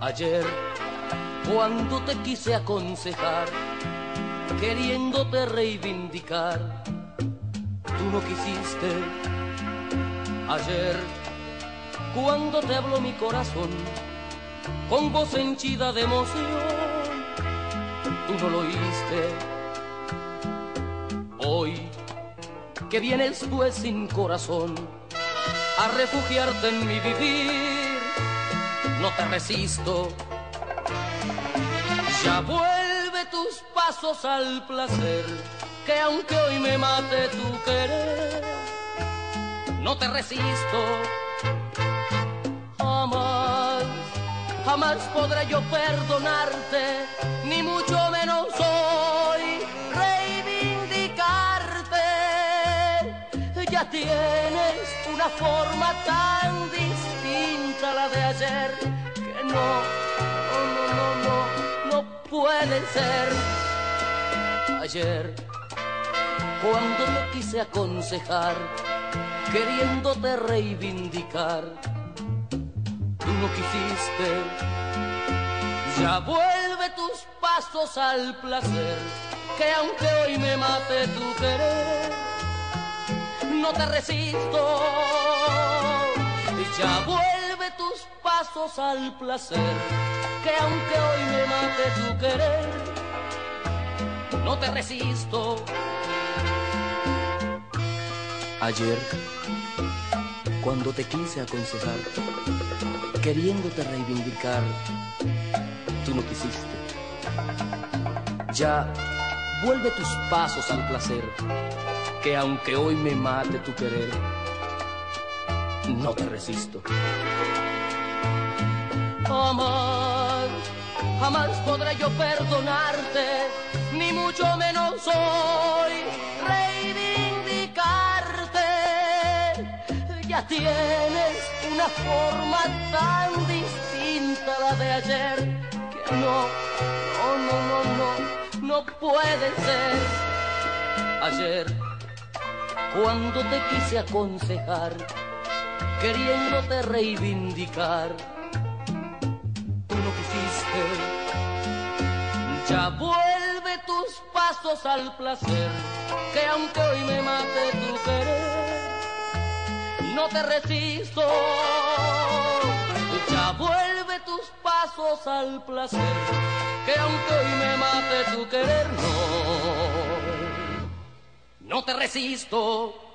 Ayer, cuando te quise aconsejar, queriéndote reivindicar, tú no quisiste. Ayer, cuando te habló mi corazón, con voz henchida de emoción, lo oíste. Hoy, que vienes pues sin corazón, a refugiarte en mi vivir no te resisto. Ya vuelve tus pasos al placer, que aunque hoy me mate tu querer, no te resisto. Jamás, jamás podré yo perdonarte, Ya tienes una forma tan distinta a la de ayer no, no, no, no, no puede ser. Ayer, cuando me quise aconsejar, queriéndote reivindicar, tú no quisiste. Ya vuelve tus pasos al placer, que aunque hoy me mate tu querer, no te resisto. Ya vuelve tus pasos al placer, que aunque hoy me mate tu querer, no te resisto. Ayer, cuando te quise aconsejar, queriéndote reivindicar, tú no quisiste. Ya vuelve tus pasos al placer, que aunque hoy me mate tu querer, no te resisto. Jamás, jamás podré yo perdonarte, ni mucho menos hoy reivindicarte. Ya tienes una forma tan distinta a la de ayer que no, no, no, no, no, puede ser. Ayer, cuando te quise aconsejar, queriéndote reivindicar, tú no quisiste. Ya vuelve tus pasos al placer, que aunque hoy me mate tu querer, no te resisto. Ya vuelve tus pasos al placer, que aunque hoy me mate tu querer, no, no te resisto.